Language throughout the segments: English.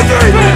two,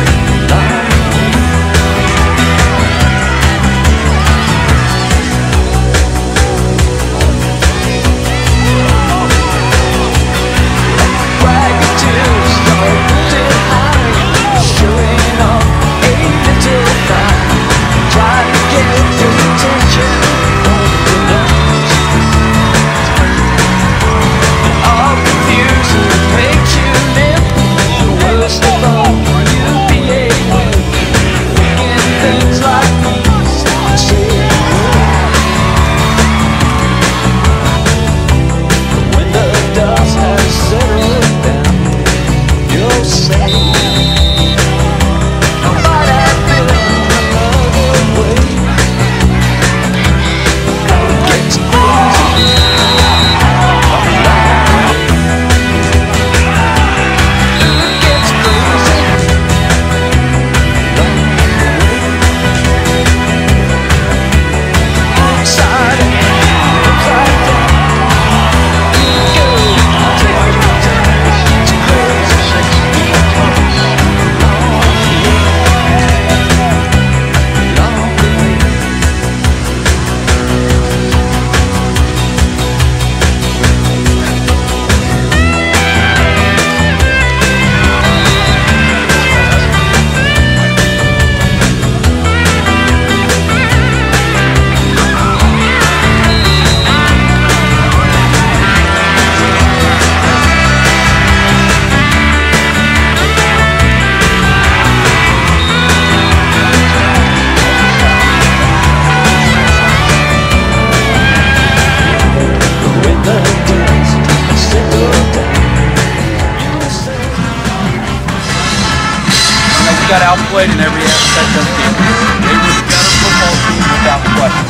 got outplayed in every aspect of the game. They were the better football team without question.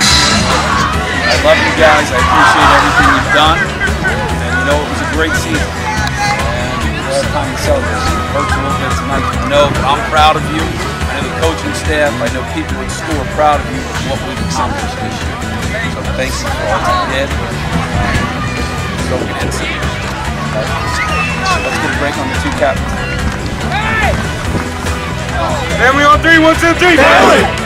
I love you guys. I appreciate everything you've done. And you know, it was a great season. And have time to celebrate. It hurts a little bit tonight to know, but I'm proud of you. I know the coaching staff, I know people at school are proud of you for what we've accomplished this year. So thank you for all you did. So can see. Let's get a break on the two captains. Family on three, one, two, three. Family.